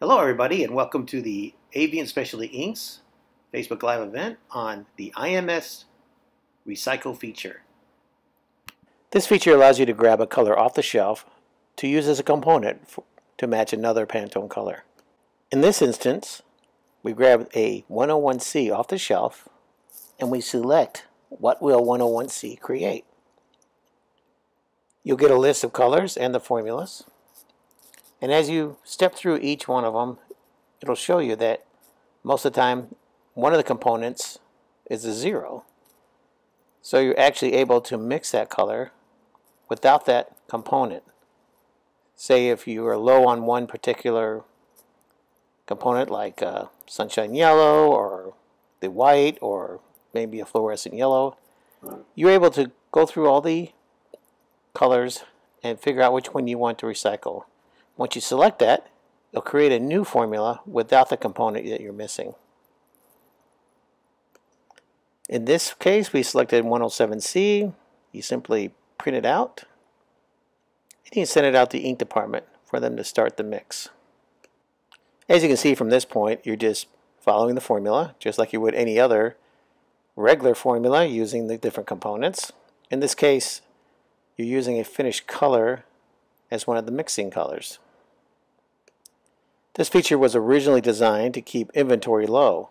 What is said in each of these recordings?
Hello, everybody, and welcome to the Avient Specialty Inks Facebook Live event on the IMS Recycle feature. This feature allows you to grab a color off the shelf to use as a component for, to match another Pantone color. In this instance, we grab a 101C off the shelf and we select what will 101C create. You'll get a list of colors and the formulas. And as you step through each one of them, it'll show you that most of the time one of the components is a zero. So you're actually able to mix that color without that component. Say if you are low on one particular component like uh, sunshine yellow or the white or maybe a fluorescent yellow, you're able to go through all the colors and figure out which one you want to recycle. Once you select that, it'll create a new formula without the component that you're missing. In this case, we selected 107C. You simply print it out, and you send it out to the ink department for them to start the mix. As you can see from this point, you're just following the formula, just like you would any other regular formula using the different components. In this case, you're using a finished color as one of the mixing colors. This feature was originally designed to keep inventory low.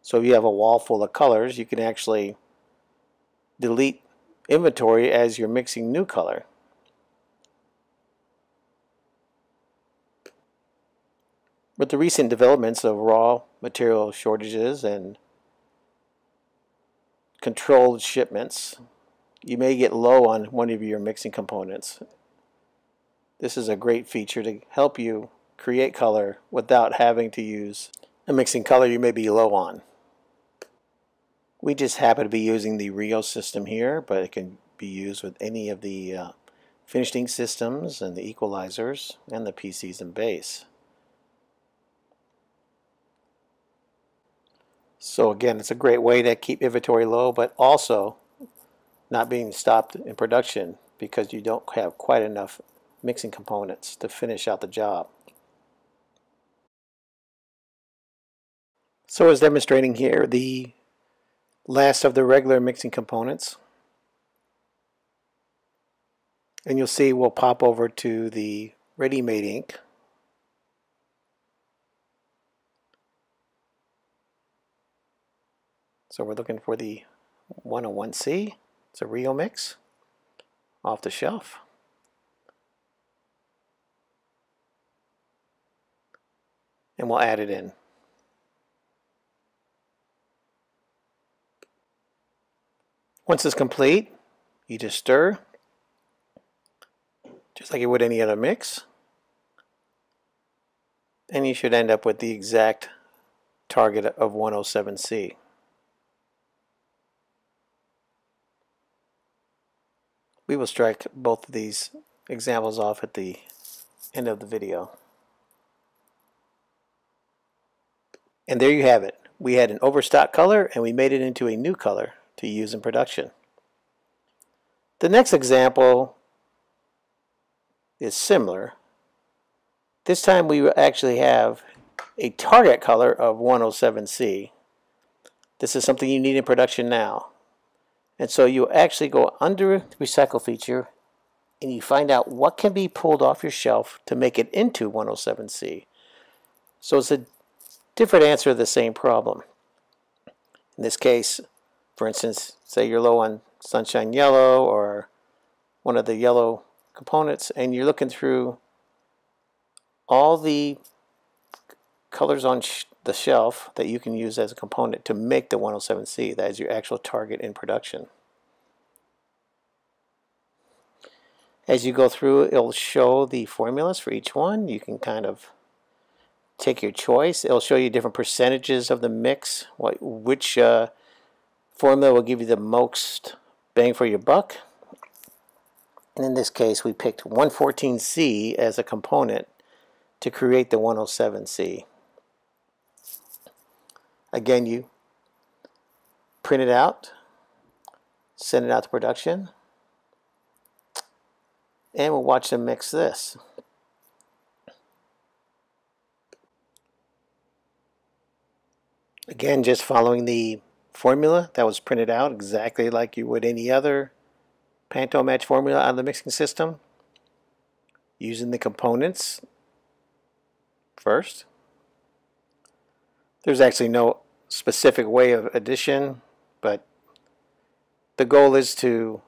So if you have a wall full of colors, you can actually delete inventory as you're mixing new color. With the recent developments of raw material shortages and controlled shipments, you may get low on one of your mixing components. This is a great feature to help you create color without having to use a mixing color you may be low on. We just happen to be using the Rio system here, but it can be used with any of the uh, finished ink systems and the equalizers and the PCs and base. So again, it's a great way to keep inventory low, but also not being stopped in production because you don't have quite enough mixing components to finish out the job. So as demonstrating here, the last of the regular mixing components. And you'll see we'll pop over to the ready-made ink. So we're looking for the 101C. It's a Rio mix off the shelf. And we'll add it in. Once it's complete, you just stir, just like you would any other mix. And you should end up with the exact target of 107C. We will strike both of these examples off at the end of the video. And there you have it. We had an overstock color and we made it into a new color to use in production. The next example is similar. This time we actually have a target color of 107C. This is something you need in production now. And so you actually go under the recycle feature and you find out what can be pulled off your shelf to make it into 107C. So it's a different answer to the same problem. In this case, for instance, say you're low on sunshine yellow or one of the yellow components and you're looking through all the colors on sh the shelf that you can use as a component to make the 107C. That is your actual target in production. As you go through, it'll show the formulas for each one. You can kind of take your choice. It'll show you different percentages of the mix, what, which uh, formula will give you the most bang for your buck. And in this case, we picked 114C as a component to create the 107C. Again, you print it out, send it out to production, and we'll watch them mix this. Again, just following the formula that was printed out exactly like you would any other Pantone match formula on the mixing system. Using the components first. There's actually no specific way of addition, but the goal is to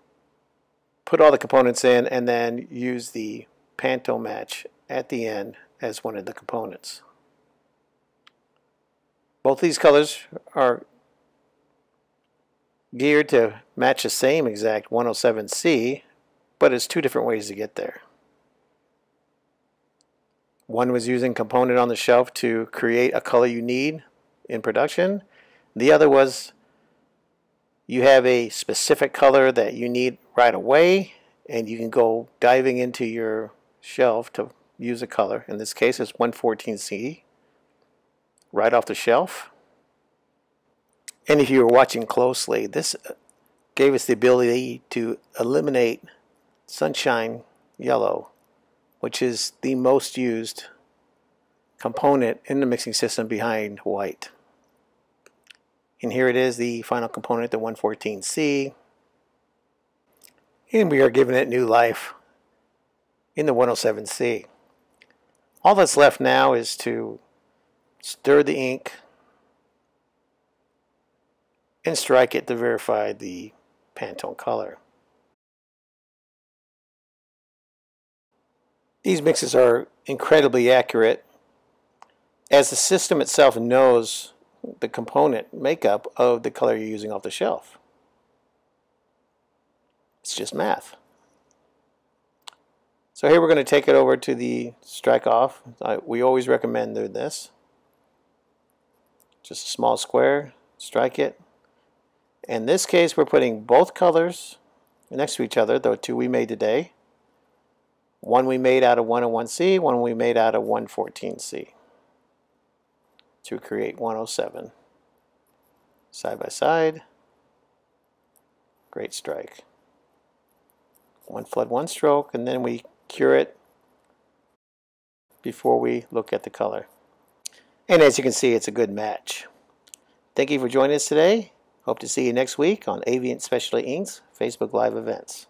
put all the components in and then use the Pantone match at the end as one of the components. Both these colors are geared to match the same exact 107C, but it's two different ways to get there. One was using component on the shelf to create a color you need in production. The other was you have a specific color that you need right away and you can go diving into your shelf to use a color. In this case it's 114C right off the shelf. And if you were watching closely, this uh, gave us the ability to eliminate sunshine yellow, which is the most used component in the mixing system behind white. And here it is, the final component, the 114C. And we are giving it new life in the 107C. All that's left now is to stir the ink and strike it to verify the Pantone color. These mixes are incredibly accurate as the system itself knows the component makeup of the color you're using off the shelf. It's just math. So here we're going to take it over to the strike off. I, we always recommend doing this. Just a small square, strike it. In this case we're putting both colors next to each other, the two we made today. One we made out of 101C, one we made out of 114C to create 107. Side by side, great strike. One flood, one stroke, and then we cure it before we look at the color. And as you can see, it's a good match. Thank you for joining us today. Hope to see you next week on Avient Specialty Inks Facebook Live events.